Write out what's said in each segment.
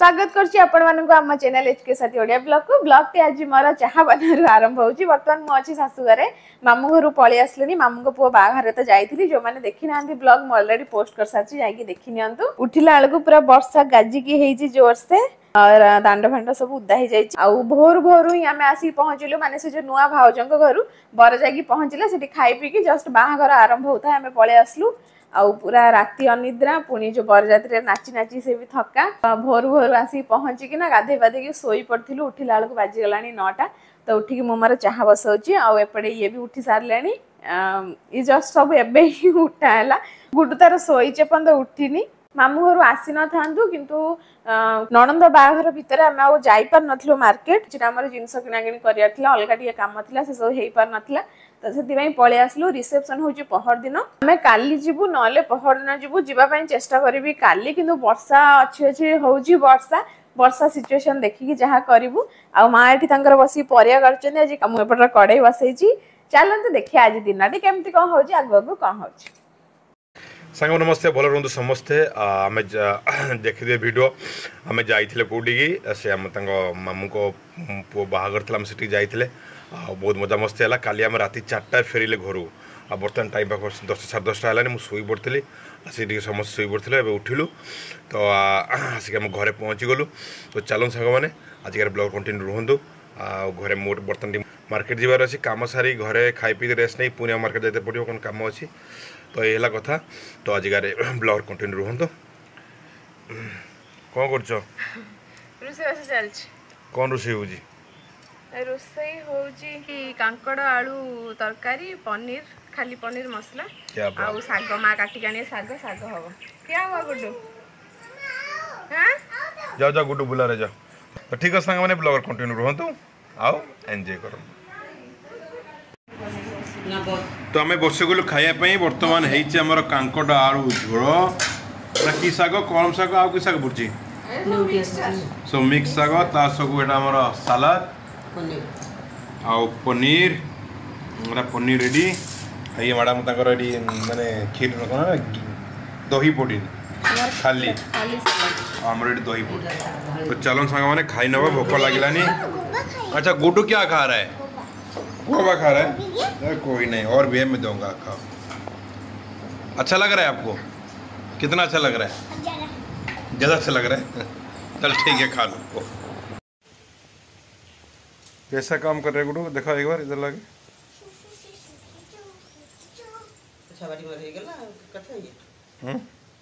স্বাগত করছি আপনার আম চ্যানেল এচকে সাথী ওড়িয়া ব্লগ কু ব্লগটি আজ মোর চাহা বানার আরম্ভ হচ্ছে বর্তমান মু অছি শাশুঘরে মামু ঘর পলাই আসলে মামুঙ্ পুয়া বাহারে তো যাই যে দেখি না ব্লগ মু অলরেডি পোস্ট করে সারিছি যাই দেখি নিউ উঠিলা বেড়ে পুরা বর্ষা গাজিকি হয়েছি জোরসে दांड फांड सब उदाही जाए भोर भोर ही आम आस पहुँचल मानते से जो नुआ भाज घर बर जाकि पहुँचला से खाई कि जस्ट बाहर आरंभ होता है आम पलै आसलु आउ पूरा राति अनिद्रा पुणी जो बरजात नाची नाची से भी थका भोर भोर आसिक पहुँचिका गाधे पाधे शोपड़ी उठला बेलू बाजिगला नौटा तो उठिक मुझ चाह बसपटे ये भी उठी सारे ये जस्ट सब एबे ही उठा है गुड तार शोचे पर्यटन उठिनी ମାମୁଁ ଘରୁ ଆସିନଥାନ୍ତୁ କିନ୍ତୁ ନଣନ୍ଦ ବାହାଘର ଭିତରେ ଆମେ ଆଉ ଯାଇପାରିନଥିଲୁ ମାର୍କେଟ ସେଟା ଆମର ଜିନିଷ କିଣାକିଣି କରିବାର ଥିଲା ଅଲଗା ଟିକେ କାମ ଥିଲା ସେସବୁ ହେଇପାରିନଥିଲା ତ ସେଥିପାଇଁ ପଳେଇ ଆସିଲୁ ରିସେପସନ ହେଉଛି ପହରଦିନ ଆମେ କାଲି ଯିବୁ ନହେଲେ ପହରଦିନ ଯିବୁ ଯିବା ପାଇଁ ଚେଷ୍ଟା କରିବି କାଲି କିନ୍ତୁ ବର୍ଷା ଅଛି ଅଛି ହେଉଛି ବର୍ଷା ବର୍ଷା ସିଚୁଏସନ୍ ଦେଖିକି ଯାହା କରିବୁ ଆଉ ମା ଏଠି ତାଙ୍କର ବସିକି ପରିବା କାଟୁଛନ୍ତି ଆଜି ମୁଁ ଏପଟର କଡ଼େଇ ବସେଇଛି ଚାଲନ୍ତୁ ଦେଖିବା ଆଜି ଦିନଟି କେମିତି କ'ଣ ହେଉଛି ଆଗକୁ କ'ଣ ହେଉଛି ସାଙ୍ଗ ନମସ୍ତେ ଭଲ ରୁହନ୍ତୁ ସମସ୍ତେ ଆମେ ଦେଖିଦେବେ ଭିଡ଼ିଓ ଆମେ ଯାଇଥିଲେ କେଉଁଠିକି ସେ ଆମ ତାଙ୍କ ମାମୁଙ୍କ ପୁଅ ବାହାଘର ଥିଲା ଆମେ ସେଠିକି ଯାଇଥିଲେ ଆଉ ବହୁତ ମଜାମସ୍ତି ହେଲା କାଲି ଆମେ ରାତି ଚାରିଟାରେ ଫେରିଲେ ଘରୁ ଆଉ ବର୍ତ୍ତମାନ ଟାଇମ୍ ପାଖ ଦଶଟା ସାଢ଼େ ଦଶଟା ହେଲାନି ମୁଁ ଶୋଇ ପଡ଼ିଥିଲି ଆସିକି ଟିକେ ସମସ୍ତେ ଶୋଇ ପଡ଼ିଥିଲେ ଏବେ ଉଠିଲୁ ତ ଆସିକି ଆମ ଘରେ ପହଞ୍ଚିଗଲୁ ତ ଚାଲନ୍ତୁ ସାଙ୍ଗମାନେ ଆଜିକାର ବ୍ଲଗ୍ କଣ୍ଟିନ୍ୟୁ ରୁହନ୍ତୁ ଆଉ ଘରେ ମୁଁ ଗୋଟେ ବର୍ତ୍ତମାନ ମାର୍କେଟ୍ ଯିବାର ଅଛି କାମ ସାରି ଘରେ ଖାଇ ପିଇ ରେଷ୍ଟ ନେଇ ପୁଣି ମାର୍କେଟ୍ ଯାଇତେ ପଡ଼ିବ କ'ଣ କାମ ଅଛି ତ ଏ ହେଲା କଥା ତ ଆଜିକାରେ ବ୍ଲଗ୍ କଣ୍ଟିନ୍ୟୁ ରୁହନ୍ତୁ କ'ଣ କରୁଛ ରୋଷେଇବାସ ଚାଲିଛି କ'ଣ ରୋଷେଇ ହେଉଛି ରୋଷେଇ ହେଉଛି କାଙ୍କଡ଼ ଆଳୁ ତରକାରୀ ପନିର ଖାଲି ପନିର ମସଲା ଆଉ ଶାଗ ମା କାଟିକି ଆଣିବେ ଶାଗ ଶାଗ ହବ କିଏ ହବ ଗୁଡ଼ୁ ହଁ ଯାଅ ଯାଅ ଗୁଡ଼ୁ ବୁଲାରେ ଯାଅ তো ঠিক ଅଛି ସାଙ୍ଗମାନେ ବ୍ଲଗ୍ କଣ୍ଟିନ୍ୟୁ ରୁହନ୍ତୁ ଆଉ ଏନ୍ଜୟ କରନ୍ତୁ ତ ଆମେ ବସିଗଲୁ ଖାଇବା ପାଇଁ ବର୍ତ୍ତମାନ ହେଇଛି ଆମର କାଙ୍କଡ଼ ଆଳୁ ଝୋଳ ଏଇଟା କି ଶାଗ କଳମ ଶାଗ ଆଉ କି ଶାଗ ପଡ଼ୁଛି ସବୁ ମିକ୍ସ ଶାଗ ତା ସବୁ ଏଇଟା ଆମର ସାଲାଡ଼ ଆଉ ପନିର ଏଇଟା ପନିର ରେଡ଼ି ଇଏ ମ୍ୟାଡ଼ାମ୍ ତାଙ୍କର ଏଠି ମାନେ କ୍ଷୀର କ'ଣ ଦହି ପଡ଼ିନି ଖାଲି आमलेट दही पूरी तो चलो सांग मैंने खाई नवा भूख लगलानी अच्छा गुड्डू क्या खा रहा है कोबा खा रहा है कोई नहीं और भी मैं दूंगा खाओ अच्छा लग रहा है आपको कितना अच्छा लग रहा है ज़्यादा अच्छा लग रहा है चल ठीक है खा लो कैसा काम कर रहे हैं गुडू देखा एक बार इधर लगे अच्छा बारी में रह गया ना कथा ये हम्म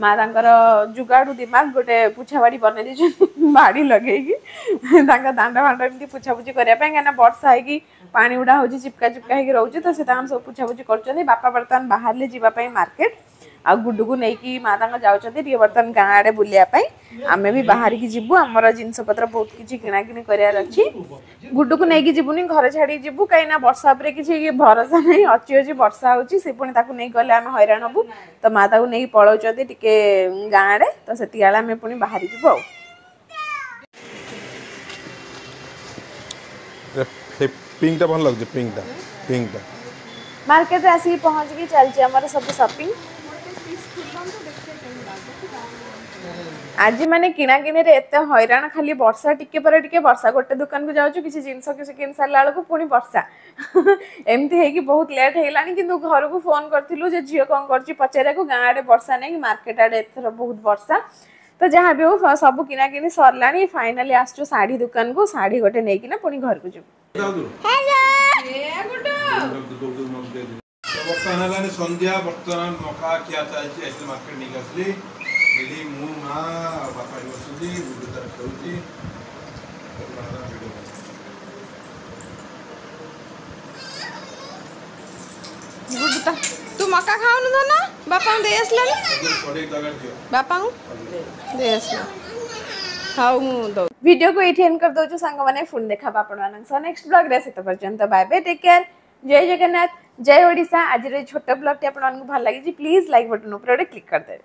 माँ तर जुगाड़ू दिमाग गोटे पुछावाड़ी बन दे बाड़ी लगे दांड फांड एम पुछापुछी करने क्या बर्षा है पानी उड़ा हो चिपका चिपका हो रोचे तो सब पुछापुछी करपा बर्तमान बाहर जावाप मार्केट आ गुड को लेकिन माता जाए बर्तमान गाँ आड़े बुलाई आम भी बाहर की जीव आम जिनपतर बहुत किसी किणाकि कर गुड को लेकिन जीवन घर छाड़ी जीव कहीं बर्षा पर किसी भरोसा ना अच्छी अच्छी बर्षा हो पुणी गले आम हईराण हबू तो माता को लेकिन पलाऊँच टे गाँ तो से आम पुणी बाहरी जीव पिंक पिंक पिंक मार्केट आसिक पहुंच के चलिए सब सपिंग आज मैंने किणा किणी हईरा खाली बर्षा टिके पर टिके बर्षा गोटे दुकान को जाऊ कि जिनस किसी कि सारा बेलू पुणी बर्षा एमती है कि बहुत लेट होगी घर को फोन करूँ जो झील कौन कर पचार गाँ आड़े बर्षा नहीं मार्केट आड़े एथर बहुत बर्षा तो जहाँ भी हो सब किणाकि सरला फाइनाली आस शाढ़ी दुकान को शाढ़ी गोटे नहींकना पुणी घर को વક્તાનાલાને સંધ્યા વક્તાના મોકા ક્યાં થાય છે એટલે માર્કેટ નીકળશે એલી હું મા બાપા દિવસ સુધી વિડીયો તરફ ખેડું છું તું મકા ખાવાનું તો ના બાપા દઈ આસલા બાપા હું દઈ આસલા હા હું દઉં ভিডিও কো এটি এন্ড করে দেওয়া সাংমানে ফোন দেখাবো আপনার সো নেক্সট ব্লগ রেসে তো পর্যন্ত বাই বাই টেক কেয়ার जय जगन्नाथ जय ओडा आज छोट ब्लग्टी आपको भल लगी प्लीज लाइक बटन उपर गोटे क्लिक करदे